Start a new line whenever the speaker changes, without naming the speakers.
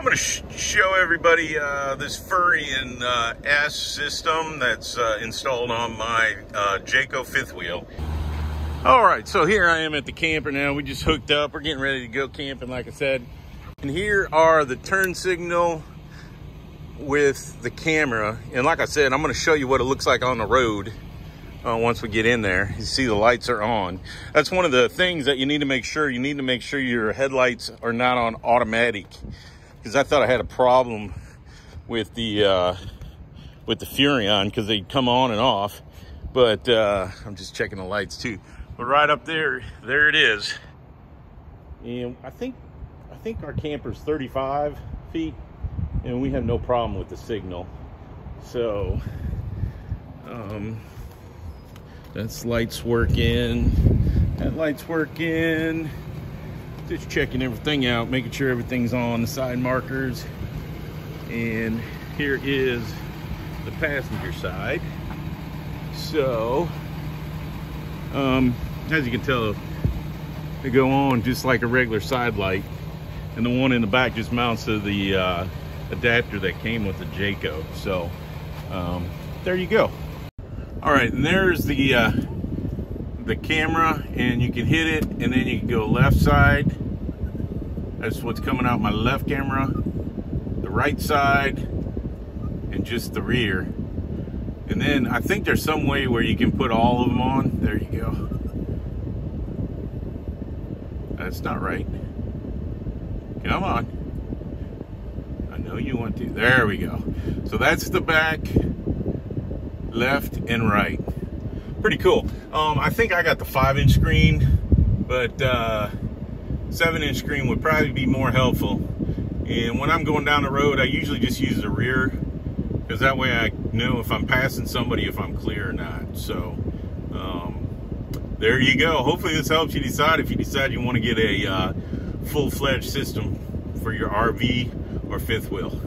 I'm going to sh show everybody uh, this Furrion uh, S system that's uh, installed on my uh, Jayco fifth wheel. All right, so here I am at the camper now. We just hooked up. We're getting ready to go camping, like I said. And here are the turn signal with the camera. And like I said, I'm going to show you what it looks like on the road uh, once we get in there. You see the lights are on. That's one of the things that you need to make sure. You need to make sure your headlights are not on automatic because I thought I had a problem with the uh, with the Furrion because they come on and off. But uh, I'm just checking the lights too. But right up there, there it is. And I think I think our camper's 35 feet, and we have no problem with the signal. So um, that's lights working. That lights working just checking everything out, making sure everything's on the side markers. And here is the passenger side. So, um, as you can tell, they go on just like a regular side light. And the one in the back just mounts to the uh, adapter that came with the Jayco. So, um, there you go. All right, and there's the uh, the camera and you can hit it and then you can go left side that's what's coming out my left camera the right side and just the rear. And then I think there's some way where you can put all of them on. There you go. That's not right. Come on. I know you want to. There we go. So that's the back left and right. Pretty cool. Um, I think I got the five inch screen, but uh, seven inch screen would probably be more helpful. And when I'm going down the road, I usually just use the rear because that way I know if I'm passing somebody, if I'm clear or not. So um, there you go. Hopefully this helps you decide if you decide you want to get a uh, full-fledged system for your RV or fifth wheel.